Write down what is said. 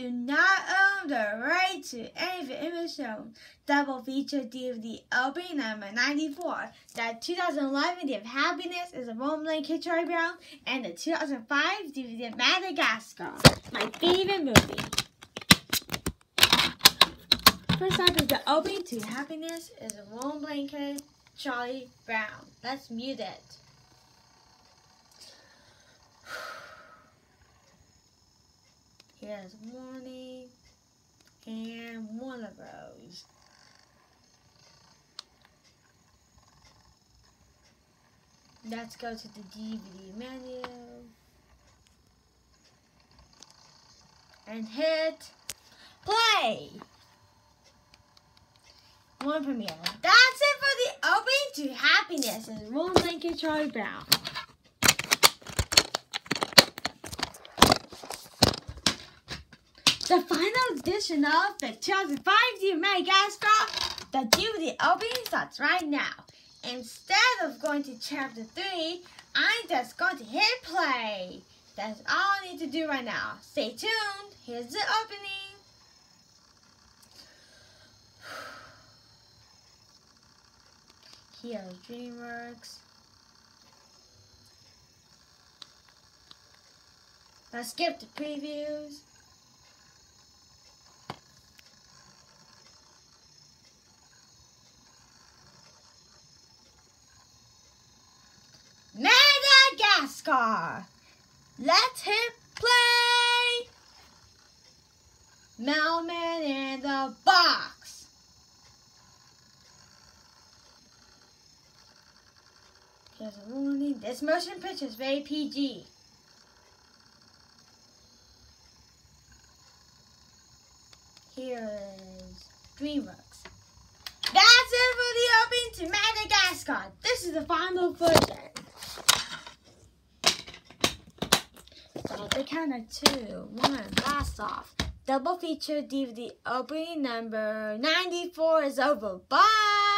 do not own the right to any of the image shown. Double feature DVD opening number 94. The 2011 DVD of Happiness is a Roman Kid Charlie Brown, and the 2005 DVD of Madagascar. My favorite movie. First up is the opening to Happiness is a Warm Blanket Charlie Brown. Let's mute it. Here's warning and one of those. Let's go to the DVD menu and hit play. One premiere. That's it for the opening to Happiness and Warm Blanket Charlie Brown. The final edition of the 2005 D Madagascar, the DVD opening starts right now. Instead of going to chapter 3, I'm just going to hit play. That's all I need to do right now. Stay tuned. Here's the opening. Here's DreamWorks. Let's skip the previews. Madagascar. Let's hit play. Mailman in the box. Here's a warning. This motion picture is very PG. Here is DreamWorks. That's it for the opening to Madagascar. This is the final version. So count of two, one, blast off. Double feature DVD opening number 94 is over. Bye!